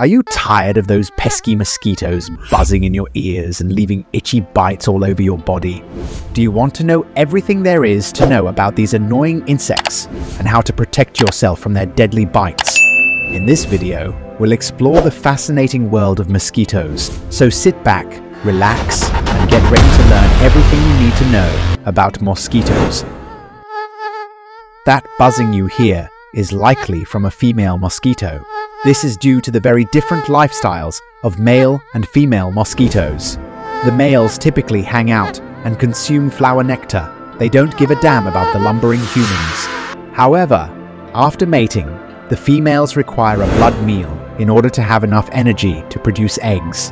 Are you tired of those pesky mosquitoes buzzing in your ears and leaving itchy bites all over your body? Do you want to know everything there is to know about these annoying insects and how to protect yourself from their deadly bites? In this video, we'll explore the fascinating world of mosquitoes, so sit back, relax, and get ready to learn everything you need to know about mosquitoes. That buzzing you hear is likely from a female mosquito. This is due to the very different lifestyles of male and female mosquitoes. The males typically hang out and consume flower nectar. They don't give a damn about the lumbering humans. However, after mating, the females require a blood meal in order to have enough energy to produce eggs.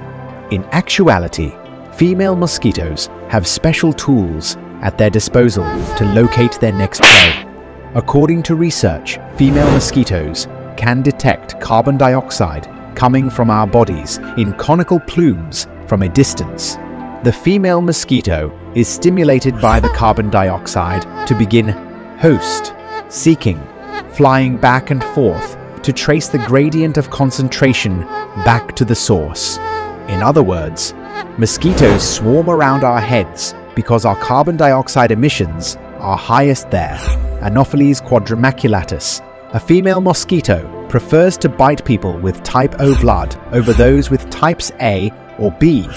In actuality, female mosquitoes have special tools at their disposal to locate their next prey. According to research, female mosquitoes can detect carbon dioxide coming from our bodies in conical plumes from a distance. The female mosquito is stimulated by the carbon dioxide to begin host, seeking, flying back and forth to trace the gradient of concentration back to the source. In other words, mosquitoes swarm around our heads because our carbon dioxide emissions are highest there. Anopheles quadrimaculatus a female mosquito prefers to bite people with type O blood over those with types A or B.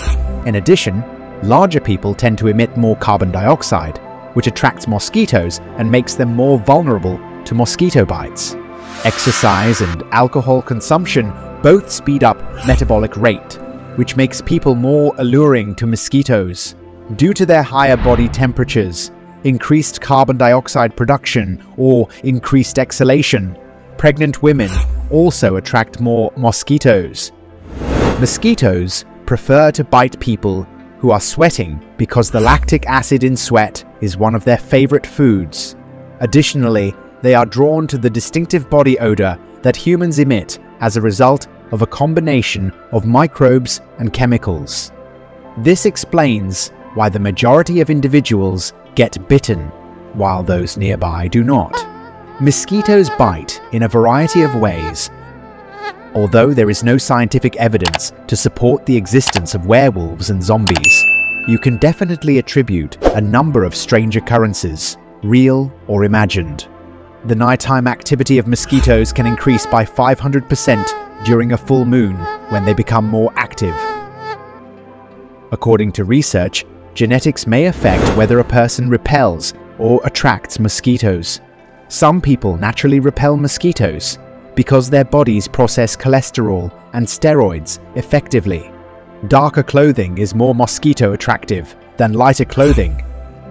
In addition, larger people tend to emit more carbon dioxide, which attracts mosquitoes and makes them more vulnerable to mosquito bites. Exercise and alcohol consumption both speed up metabolic rate, which makes people more alluring to mosquitoes. Due to their higher body temperatures, increased carbon dioxide production, or increased exhalation. Pregnant women also attract more mosquitoes. Mosquitoes prefer to bite people who are sweating because the lactic acid in sweat is one of their favorite foods. Additionally, they are drawn to the distinctive body odor that humans emit as a result of a combination of microbes and chemicals. This explains why the majority of individuals get bitten, while those nearby do not. Mosquitoes bite in a variety of ways. Although there is no scientific evidence to support the existence of werewolves and zombies, you can definitely attribute a number of strange occurrences, real or imagined. The nighttime activity of mosquitoes can increase by 500% during a full moon when they become more active. According to research, genetics may affect whether a person repels or attracts mosquitoes. Some people naturally repel mosquitoes because their bodies process cholesterol and steroids effectively. Darker clothing is more mosquito attractive than lighter clothing.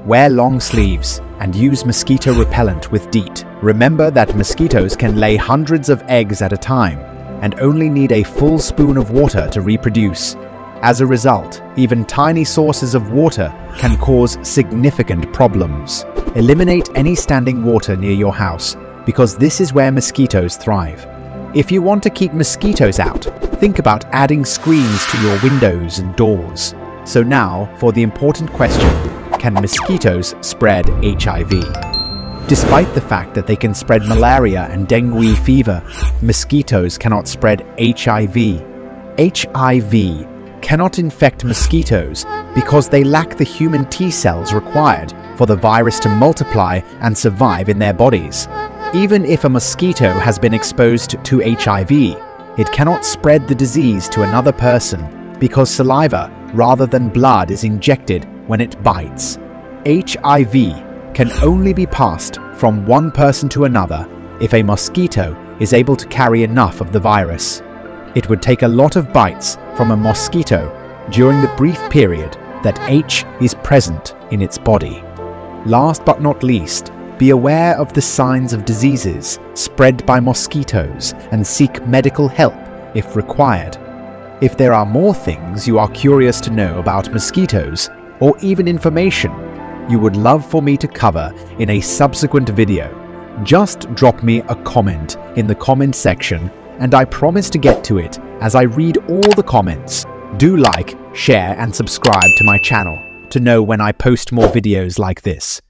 Wear long sleeves and use mosquito repellent with DEET. Remember that mosquitoes can lay hundreds of eggs at a time and only need a full spoon of water to reproduce. As a result, even tiny sources of water can cause significant problems. Eliminate any standing water near your house, because this is where mosquitoes thrive. If you want to keep mosquitoes out, think about adding screens to your windows and doors. So now, for the important question, can mosquitoes spread HIV? Despite the fact that they can spread malaria and dengue fever, mosquitoes cannot spread HIV. HIV cannot infect mosquitoes because they lack the human T cells required for the virus to multiply and survive in their bodies. Even if a mosquito has been exposed to HIV, it cannot spread the disease to another person because saliva rather than blood is injected when it bites. HIV can only be passed from one person to another if a mosquito is able to carry enough of the virus. It would take a lot of bites from a mosquito during the brief period that H is present in its body. Last but not least, be aware of the signs of diseases spread by mosquitoes and seek medical help if required. If there are more things you are curious to know about mosquitoes, or even information you would love for me to cover in a subsequent video, just drop me a comment in the comment section and I promise to get to it as I read all the comments. Do like, share and subscribe to my channel to know when I post more videos like this.